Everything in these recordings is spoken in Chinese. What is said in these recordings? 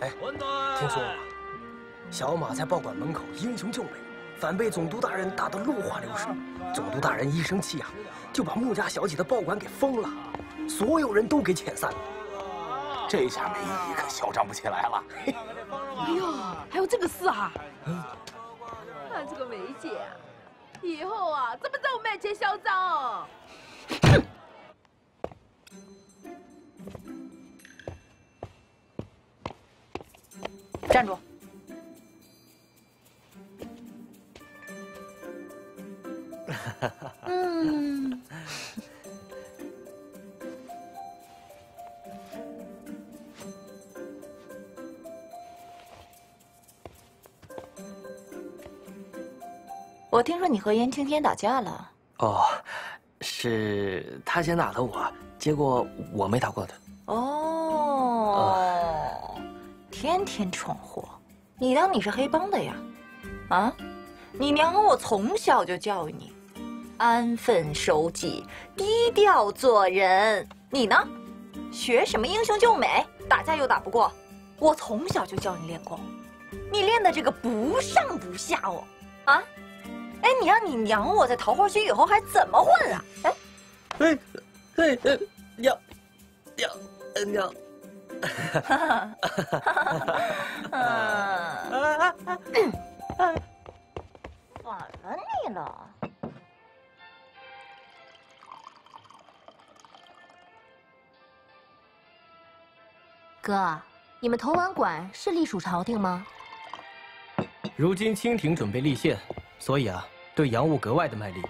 哎，听说，小马在报馆门口英雄救美，反被总督大人打得落花流水。总督大人一生气啊，就把穆家小姐的报馆给封了，所有人都给遣散了。这下梅姨可嚣张不起来了。哎呦，还有这个事啊！看这个梅姐，以后啊，怎么在我面前嚣张哦？站住！嗯。我听说你和严青天打架了。哦，是他先打的我，结果我没打过他。天天闯祸，你当你是黑帮的呀？啊，你娘我从小就教育你，安分守己，低调做人。你呢，学什么英雄救美？打架又打不过。我从小就教你练功，你练的这个不上不下哦，啊？哎，你让你娘我在桃花区以后还怎么混啊？哎，哎，哎，哎，娘，娘，娘，反了你了，哥，你们同文馆是隶属朝廷吗？如今清廷准备立宪，所以啊。对洋务格外的卖力，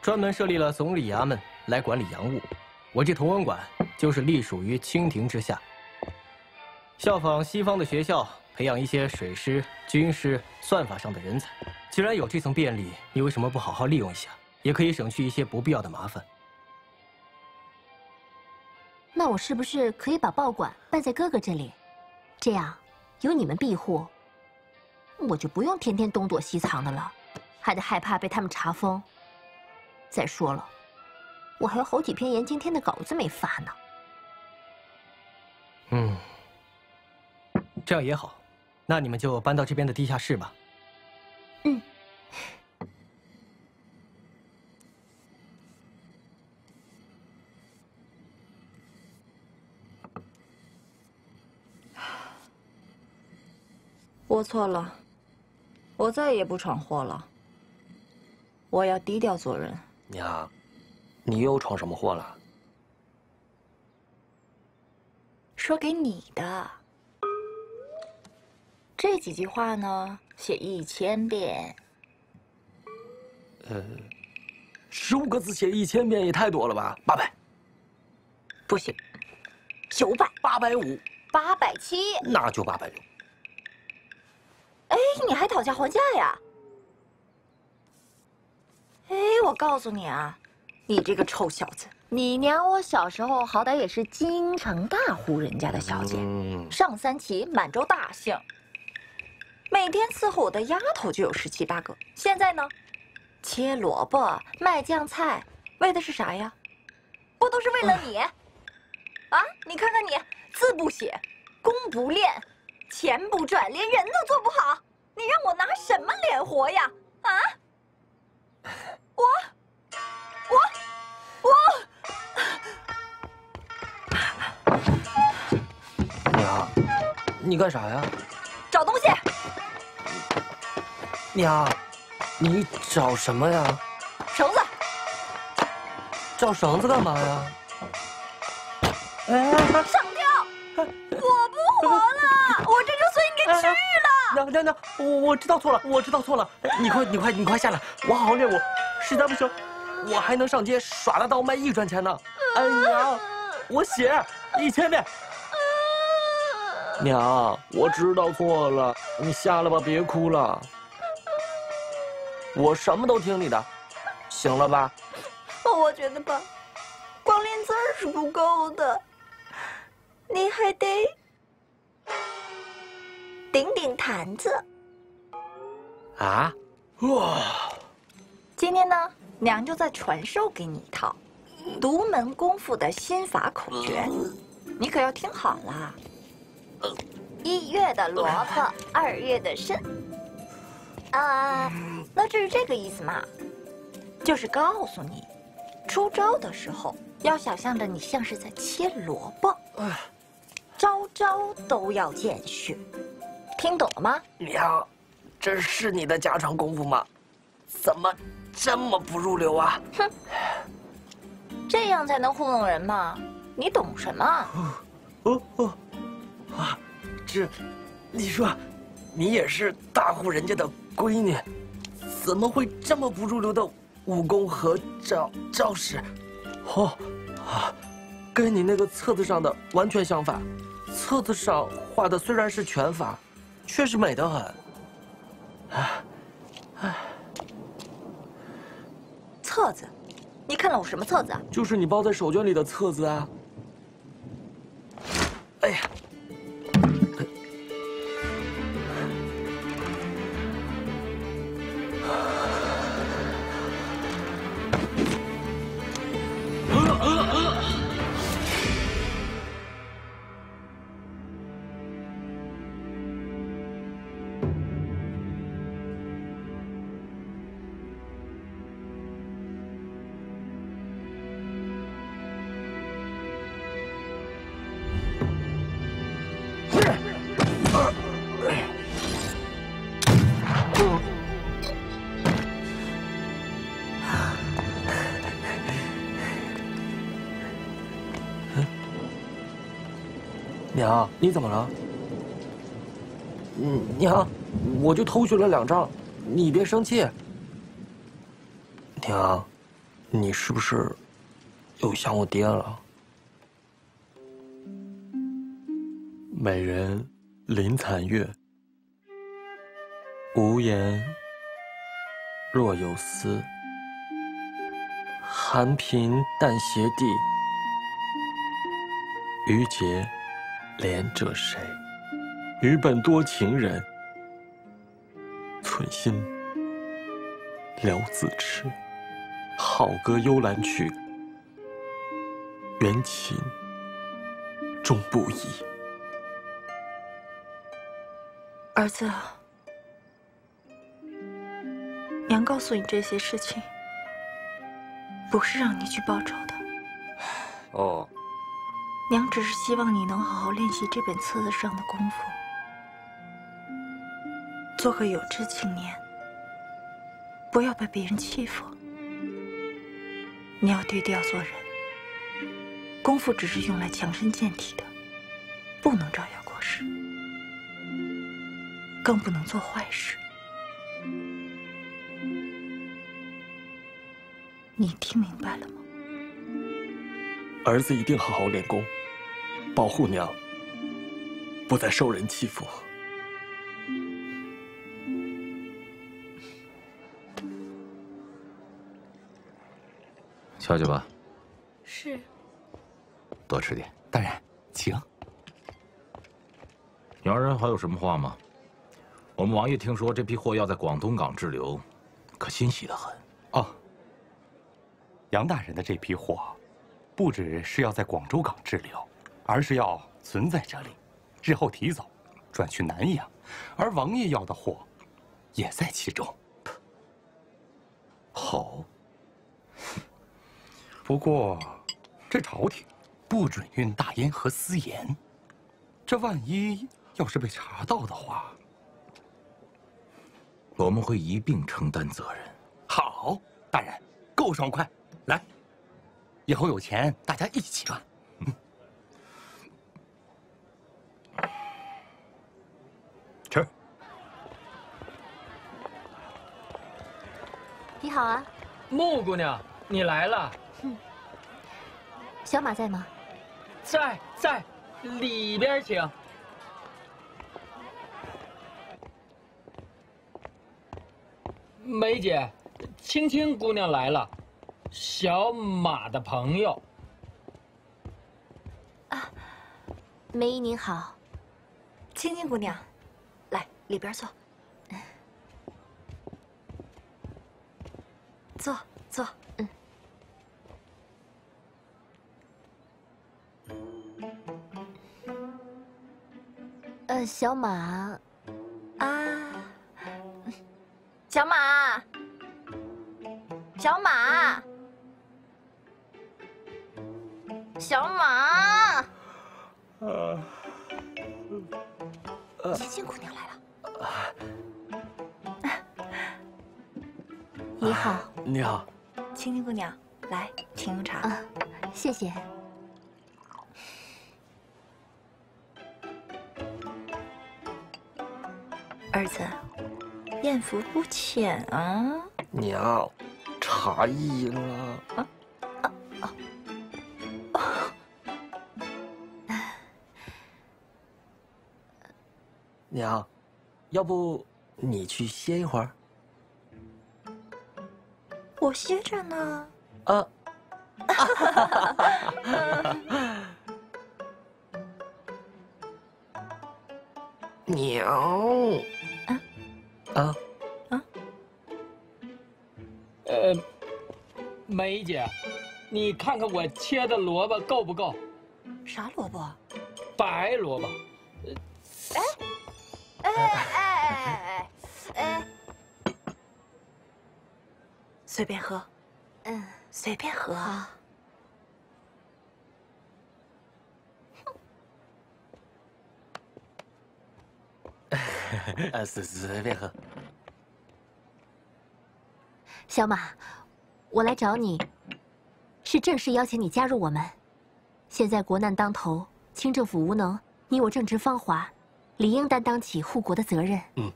专门设立了总理衙门来管理洋务。我这同文馆就是隶属于清廷之下，效仿西方的学校，培养一些水师、军师、算法上的人才。既然有这层便利，你为什么不好好利用一下？也可以省去一些不必要的麻烦。那我是不是可以把报馆办在哥哥这里？这样有你们庇护，我就不用天天东躲西藏的了。还得害怕被他们查封。再说了，我还有好几篇严今天的稿子没发呢。这样也好，那你们就搬到这边的地下室吧。嗯。我错了，我再也不闯祸了。我要低调做人。娘，你又闯什么祸了？说给你的。这几句话呢，写一千遍。呃，十五个字写一千遍也太多了吧？八百。不行，九百。八百五。八百七。那就八百六。哎，你还讨价还价呀？哎，我告诉你啊，你这个臭小子，你娘我小时候好歹也是京城大户人家的小姐，上三旗，满洲大姓，每天伺候我的丫头就有十七八个。现在呢，切萝卜卖酱菜，为的是啥呀？不都是为了你？啊，你看看你，字不写，功不练，钱不赚，连人都做不好，你让我拿什么脸活呀？啊？我，我，我，娘，你干啥呀？找东西。娘，你找什么呀？绳子。找绳子干嘛呀？上吊！我不活了，我这就随你给去。娘娘娘，我我知道错了，我知道错了。你快你快你快下来，我好好练武。实在不行，我还能上街耍大刀卖艺赚钱呢。哎娘，我写一千遍。娘，我知道错了，你下来吧，别哭了。我什么都听你的，行了吧？我觉得吧，光练字是不够的，你还得。顶顶坛子，啊，哇！今天呢，娘就再传授给你一套独门功夫的心法口诀，你可要听好了。一月的萝卜，二月的参。啊，那至于这个意思嘛，就是告诉你，出招的时候要想象着你像是在切萝卜，招招都要见血，听懂了吗？娘，这是你的家常功夫吗？怎么这么不入流啊？哼，这样才能糊弄人嘛！你懂什么？哦哦，啊，这，你说，你也是大户人家的闺女，怎么会这么不入流的武功和招招式？哦，啊，跟你那个册子上的完全相反。册子上画的虽然是拳法，却是美得很。哎，哎。册子，你看了我什么册子啊？就是你包在手绢里的册子啊！哎呀！娘，你怎么了？嗯，娘，我就偷学了两招，你别生气。娘，你是不是又想我爹了？美人林残月，无言若有思。寒贫淡斜地，余节。怜者谁？余本多情人，寸心聊自痴。好歌幽兰曲，缘情终不移。儿子，娘告诉你这些事情，不是让你去报仇的。哦。娘只是希望你能好好练习这本册子上的功夫，做个有志青年，不要被别人欺负。你要低调做人，功夫只是用来强身健体的，不能招摇过市，更不能做坏事。你听明白了吗？儿子一定好好练功。保护娘，不再受人欺负。瞧瞧吧。是。多吃点。大人，请。娘人还有什么话吗？我们王爷听说这批货要在广东港滞留，可欣喜的很。哦。杨大人的这批货，不只是要在广州港滞留。而是要存在这里，日后提走，转去南阳，而王爷要的货，也在其中。好。不过，这朝廷不准运大烟和私盐，这万一要是被查到的话，我们会一并承担责任。好，大人，够爽快。来，以后有钱大家一起赚。你好啊，木姑娘，你来了。小马在吗？在，在，里边请。梅姐，青青姑娘来了，小马的朋友。啊，梅姨您好，青青姑娘，来里边坐。坐坐，嗯。呃，小马，啊，小马，小马，小马，青青姑娘来了。你好，你好，青青姑娘，来，请用茶。啊，谢谢。儿子，艳福不浅啊。娘，茶意了。娘，要不你去歇一会儿？我歇着呢。啊，娘，啊啊，呃，梅姐，你看看我切的萝卜够不够？啥萝卜？白萝卜。哎哎哎哎随便喝，嗯，随便喝。好。呃，随随便喝。小马，我来找你，是正式邀请你加入我们。现在国难当头，清政府无能，你我正值芳华，理应担当起护国的责任。嗯。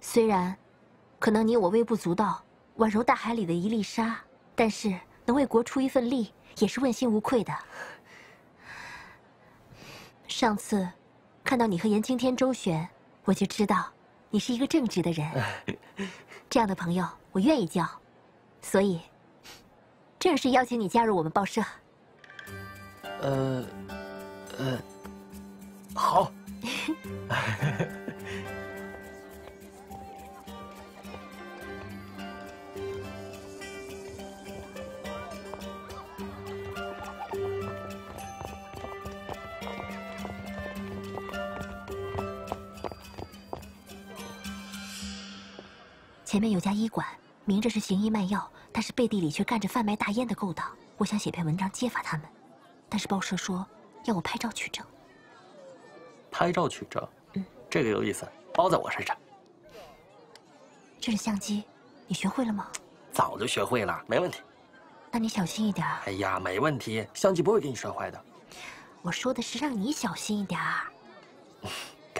虽然，可能你我微不足道，宛如大海里的一粒沙，但是能为国出一份力，也是问心无愧的。上次。看到你和严青天周旋，我就知道你是一个正直的人。这样的朋友我愿意交，所以正式邀请你加入我们报社。呃，呃，好。前面有家医馆，明着是行医卖药，但是背地里却干着贩卖大烟的勾当。我想写篇文章揭发他们，但是报社说要我拍照取证。拍照取证，嗯，这个有意思，包在我身上。这是相机，你学会了吗？早就学会了，没问题。那你小心一点。哎呀，没问题，相机不会给你摔坏的。我说的是让你小心一点。